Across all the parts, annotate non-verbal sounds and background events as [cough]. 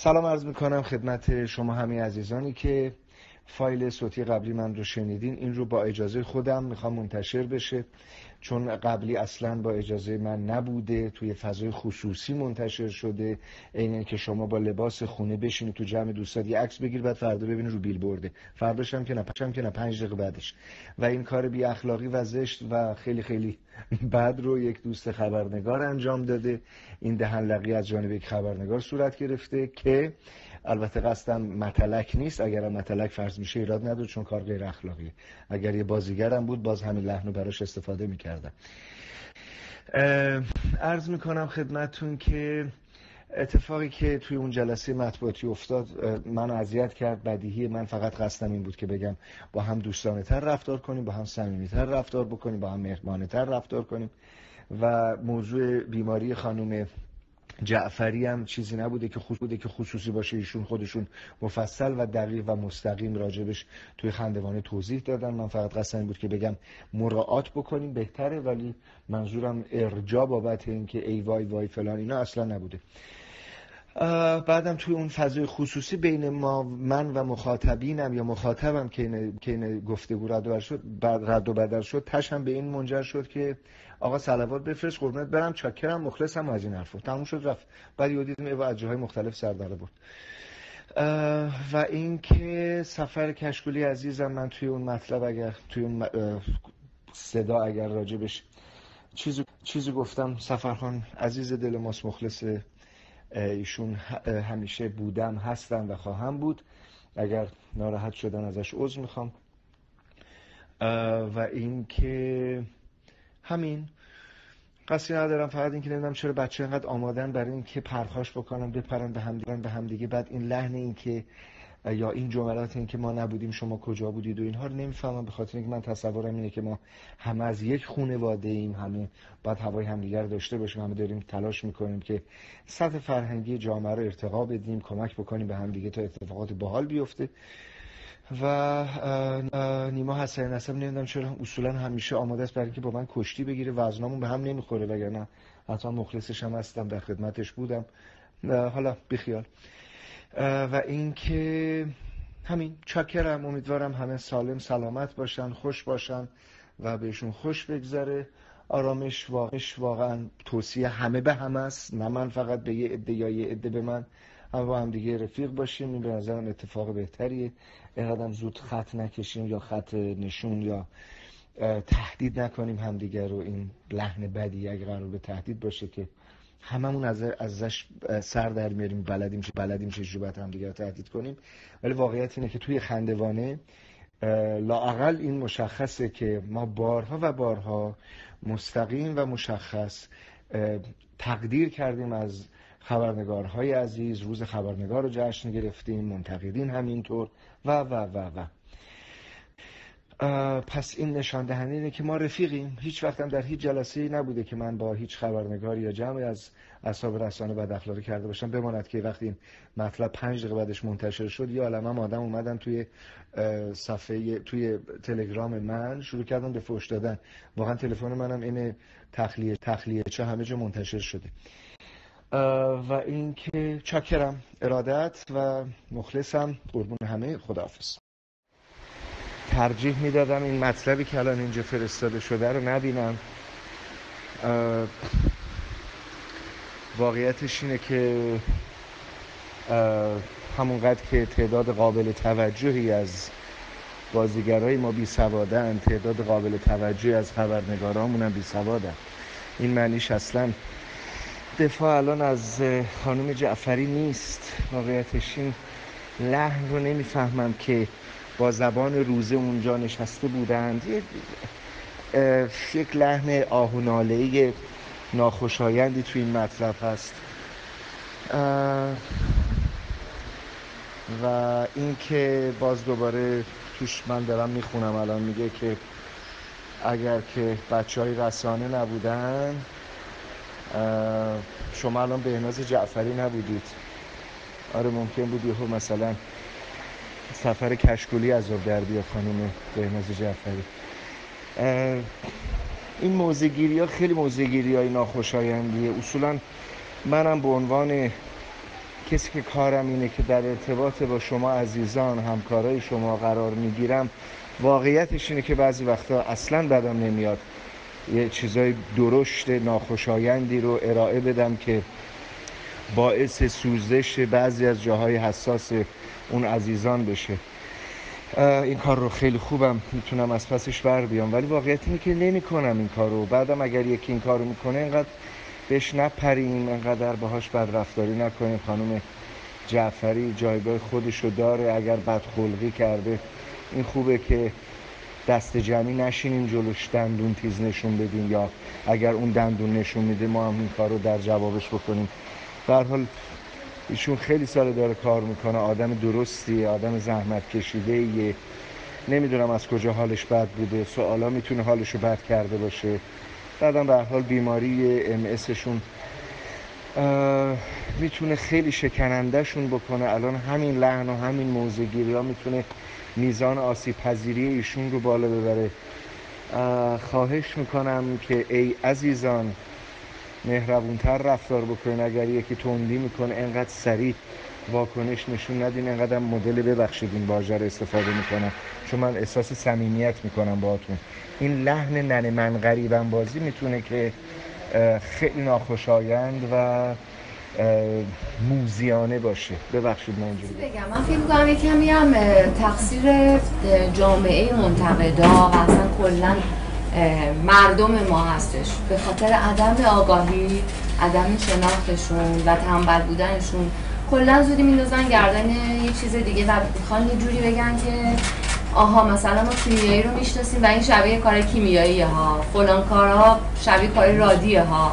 سلام عرض می‌کنم خدمت شما همه عزیزانی که فایل صوتی قبلی من رو شنیدین این رو با اجازه خودم می‌خوام منتشر بشه. چون قبلی اصلا با اجازه من نبوده توی فضای خصوصی منتشر شده. این که شما با لباس خونه بشینید تو جمع دوستات یه عکس بگیر بعد فردا ببینید رو بیل برده فرداش هم که نه هم که نه پنج دقیقه بعدش. و این کار بی اخلاقی و زشت و خیلی خیلی [laughs] بد رو یک دوست خبرنگار انجام داده. این دهنلقی از جانب یک خبرنگار صورت گرفته که البته قصدم متلک نیست اگر متلک فرض میشه ایراد نداره چون کار غیر اخلاقیه. اگر یه بازیگرم بود باز همین لحن رو براش استفاده می‌کردم. ارز می‌کنم خدمتون که اتفاقی که توی اون جلسه مطبوعاتی افتاد من اذیت کرد بدیهی من فقط قصدم این بود که بگم با هم دوستانه تر رفتار کنیم با هم صمیمی تر رفتار بکنیم با هم مهربانه تر رفتار کنیم. و موضوع بیماری خانم جعفری هم چیزی نبوده که بوده که خصوصی باشه ایشون خودشون مفصل و دقیق و مستقیم راجبش توی خندوانه توضیح دادن. من فقط قصد بود که بگم مراعات بکنیم بهتره ولی منظورم ارجا بابت اینکه ای وای وای فلان اینا اصلا نبوده. بعدم توی اون فضای خصوصی بین ما من و مخاطبینم یا مخاطبم که این, گفتگو رد و شد رد و بدل شد تش هم به این منجر شد که آقا صلوات بفرست قربونت برم چاکرم مخلصم از این حرفو تموم شد رفت. بعد یه ایوا از جاهای مختلف سر داره بود و اینکه سفر کشکولی عزیزم من توی اون مطلب اگر توی اون صدا اگر راجبش چیزی چیزی گفتم سفرخان عزیز دل ماست مخلص ایشون همیشه بودم هستم و خواهم بود. اگر ناراحت شدن ازش عذر می‌خوام. و اینکه همین. قصی ندارم فقط اینکه نمی‌دونم چرا بچه اینقدر آمادن برای اینکه پرخاش بکنن بپرن به همدیگه به همدیگه بعد این لحن اینکه یا این جملات این که ما نبودیم شما کجا بودید و اینها رو نمی‌فهمم. به خاطر اینکه من تصورم اینه که ما همه از یک خانواده ایم همه باید هوای همدیگر داشته باشیم همه داریم تلاش می‌کنیم که سطح فرهنگی جامعه رو ارتقا بدیم کمک بکنیم به همدیگه تا اتفاقات باحال بیفته. و نیما حسین نسب نمی‌دونم چرا اصولا همیشه آماده است برای اینکه با من کشتی بگیره. وزنامون به هم نمی‌خوره وگرنه حتما مخلصش هم هستم در خدمتش بودم. حالا بیخیال و اینکه همین چاکرم امیدوارم همه سالم سلامت باشن خوش باشن و بهشون خوش بگذره. آرامش واقعا توصیه همه به هم است. نه من فقط به یه عده یا یه عده به من همه با هم دیگه رفیق باشیم. این به نظرم اتفاق بهتریه. اینقدر زود خط نکشیم یا خط نشون یا تهدید نکنیم همدیگه رو. این لحن بدی اگه قرار به تهدید باشه که هممون از ازش سر در میاریم بلدیم چه بلدیم چه باید هم دیگه تهدید کنیم. ولی واقعیت اینه که توی خندوانه لاقل این مشخصه که ما بارها و بارها مستقیم و مشخص تقدیر کردیم از خبرنگارهای عزیز روز خبرنگار رو جشن گرفتیم منتقدین همینطور و و و و. پس این نشان دهنده اینه که ما رفیقیم. هیچ وقتم در هیچ جلسه نبوده که من با هیچ خبرنگاری یا جمعی از اصحاب رسانه بد اخلاقی کرده باشم. بماند که وقتی این مطلب پنج دقیقه بعدش منتشر شد یا هم آدم اومدن توی صفحه توی تلگرام من شروع کردن به فوش دادن. واقعا تلفن منم این تخلیه تخلیه چه همه جا منتشر شده. و اینکه چاکرم ارادت و مخلصم. قربون همه خداحافظ. ترجیح می‌دادم این مطلبی که الان اینجا فرستاده شده رو نبینم. واقعیتش اینه که همونقدر که تعداد قابل توجهی از بازیگرای ما بی سوادن تعداد قابل توجهی از خبرنگارامون هم بی سوادن این معنیش اصلا دفاع الان از خانم جعفری نیست. واقعیتش این لحن رو نمی‌فهمم که با زبان روزه اونجا نشسته بودند. یک لحن آهوناله ناخوشایندی توی این مطلب هست. و اینکه باز دوباره توش من دارم می‌خونم الان میگه که اگر که بچه های رسانه نبودن شما الان به جعفری نبودید. آره ممکن بود یهو مثلا سفر کشکولی از آب در بیاد خانم بهناز جعفری. این موزگیری ها خیلی موزگیری های ناخوشایندیه. اصولا منم به عنوان کسی که کارم اینه که در ارتباط با شما عزیزان همکارای شما قرار می‌گیرم واقعیتش اینه که بعضی وقتا اصلا بدم نمیاد. یه چیزای درشت ناخوشایندی رو ارائه بدم که باعث سوزش بعضی از جاهای حساس اون عزیزان بشه. این کار رو خیلی خوبم می‌تونم از پسش بر بیام. ولی واقعیت اینه که نمی کنم این کار رو. بعدم اگر یکی این کار رو می‌کنه اینقدر بهش نپریم اینقدر باهاش بد رفتاری نکنیم. خانم جعفری جایگاه خودش رو داره. اگر بدخلقی کرده این خوبه که دست جمعی نشینیم جلوش دندون تیز نشون بدیم. یا اگر اون دندون نشون میده ما هم این کار رو در جوابش بکنیم. در حال ایشون خیلی سال داره کار می‌کنه آدم درستیه آدم زحمت کشیده ایه نمی‌دونم از کجا حالش بد بوده. سوالا می‌تونه حالش رو بد کرده باشه. بعدم به حال بیماری ام اسشون می‌تونه خیلی شکنندهشون بکنه. الان همین لحن و همین موزگیری ها می‌تونه میزان آسیب پذیری ایشون رو بالا ببره. خواهش می‌کنم که ای عزیزان مهربونتر رفتار بکنین. اگر یکی تندی می‌کنه انقدر سریع واکنش نشون ندین انقدر مدل ببخشید. این واژه استفاده می‌کنم. چون من احساس صمیمیت می‌کنم باهاتون. این لحن ننه من غریبم بازی می‌تونه که خیلی ناخوشایند و موزیانه باشه. ببخشید من اینجوری بگم؟ من فکر می‌کنم یکمی هم تقصیر جامعه منتقدا و اصلا کلا مردم ما هستش. به خاطر عدم آگاهی عدم شناختشون و تنبل بودنشون کلا زودی میندازن گردن یه چیز دیگه و می‌خوان یه جوری بگن که آها مثلا ما کیمیایی رو می‌شناسیم و این شبیه کار کیمیایی ها. فلان کارها شبیه کار رادیه ها.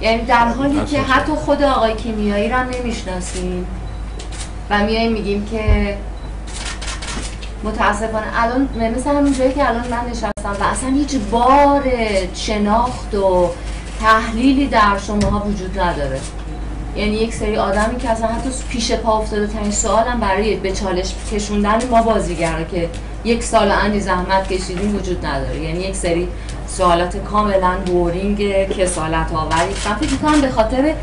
یعنی در حالی که حتی خود آقای کیمیایی رو هم نمی‌شناسیم و میایم میگیم که متاسفانه الان مثلا همون جایی که الان من نشستم و اصلا هیچ بار شناخت و تحلیلی در شماها وجود نداره. یعنی یک سری آدمی که اصلا حتی پیش پا افتاده ترین سوالم برای به چالش کشوندن ما بازیگره که یک سال اندی زحمت کشیدیم وجود نداره. یعنی یک سری سوالات کاملا بورینگ کسالت آوری من فکر کنم به خاطر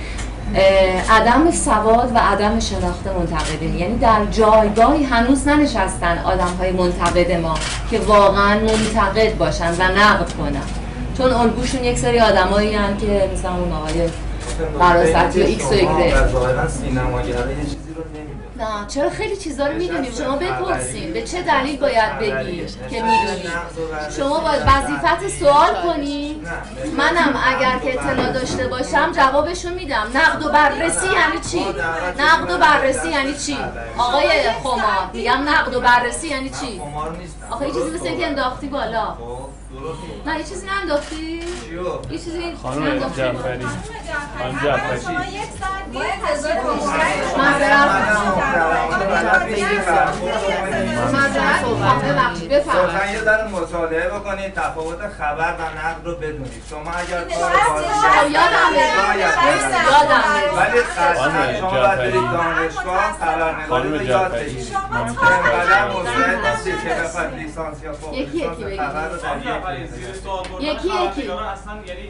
عدم سواد و عدم شناخت منتقدین یعنی در جایگاهی هنوز ننشستن آدم های منتقد ما که واقعا منتقد باشن و نقد کنن چون الگوشون یک سری آدمایی که مثلا اون آقای فراست یا ایکس و ایگرگ نه چرا خیلی چیزا رو می‌دونیم؟ شما بپرسیم به چه دلیل باید بگی که می‌دونیم شما باید وظیفت سوال کنی. منم اگر که اطلاع داشته باشم جوابشو میدم. نقد و بررسی یعنی چی؟ نقد و بررسی یعنی چی؟ آقای خمار میگم نقد و بررسی یعنی چی؟ آخه یه چیزی مثل اینکه انداختی بالا. نه یه چیزی ننداختی؟ یه چیزی خانم جعفری. خانم جعفری. شما یک ساعت باید هزار بفرمایید یه ذره مطالعه بکنید تفاوت خبر و نقد رو بدونید شما اگر کار ولی قطعا شما باید برید دانشگاه خبرنگاری رو یاد بگیرید اینقدر مستعد نیستید که بخواید لیسانس یا فوق یکی یکی لیسانس خبر رو در یک یکی یکی. اصلا یعنی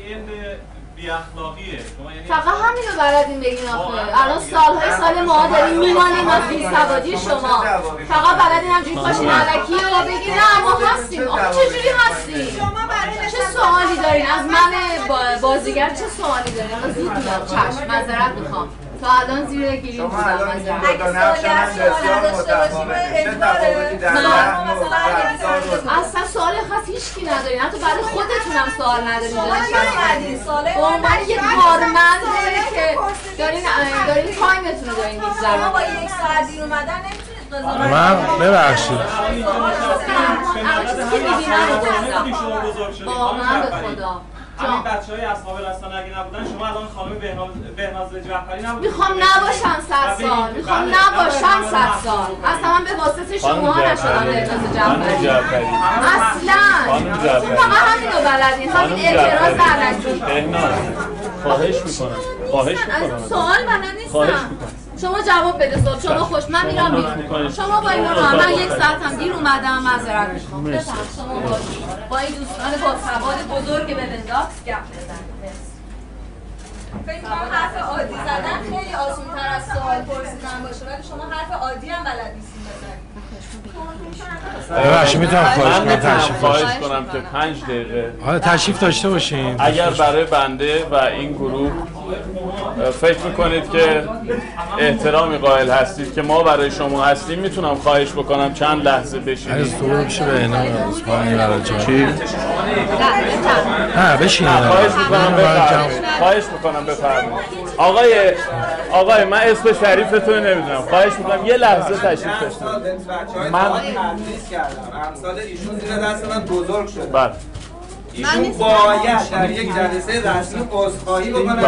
بی اخلاقیه شما یعنی فقط همین رو بلدین بگین آخه. الان سالهای سال ما داریم میمانیم از بیسوادی شما فقط بلدین همجوری پاشین علکی رو بگین. نه ما هستیم. آخه چجوری هستیم؟ شما برای چه سوالی دارین؟ از من با- بازیگر چه سوالی دارین؟ زود میگم چشم معذرت می‌خوام. تا الان زیر گیری شما بودم اصلا سوال خاص هیچکی ندارین حتی برای خودتون هم سوال ندارین به عنوان یک کارمند که دارین دارین تایمتون رو دارین شما با میگذرونین یک ساعت دیر اومدن نمی‌تونید قضاوت من ببخشید. واقعا به. خدا. همین. بچه های اصحاب رسانه اگه نبودن شما الان خانم بهناز بهناز جعفری نبودید؟ می‌خوام نباشم صد سال. می‌خوام نباشم صد سال. اصلا من به واسطه شما نشدم خانم جعفری. اصلا. فقط همین رو بلدین همین اعتراض علکی بهناز. خواهش می‌کنم. خواهش می‌کنم. سوال بلد خواهش نیستم می‌کنم. شما جواب بده سوال شما خوش من میرم بیرون. شما با این رو من لطف یک. ساعت هم دیر اومدم معذرت می‌خوام. بفهم شما باش با این دوستان با سواد بزرگ به بنداکس گپ بزنید. فکر کنم حرف عادی زدن خیلی آسان تر از سوال پرسیدن باشه ولی شما حرف عادی هم بلد نیستین بزنید ببخشید می‌تونم خواهش کنم تشریف خواهش کنم که پنج دقیقه. حالا تشریف داشته باشین. اگر برای بنده و این گروه فکر می‌کنید که احترامی قائل هستید که ما برای شما هستیم می‌تونم خواهش بکنم چند لحظه از بشینید تو رو میشه به اینا از چی؟ نه بشین. خواهش می‌کنم بفرمایید. خواهش می‌کنم بفرمایید. آقای آقای من اسم شریفتون نمی‌دونم. خواهش می‌کنم یه لحظه تشریف داشته من من- تدریس کردم. امثال ایشون زیر دست من بزرگ شده. بله. ایشون باید در یک جلسه رسمی عذرخواهی بکنه.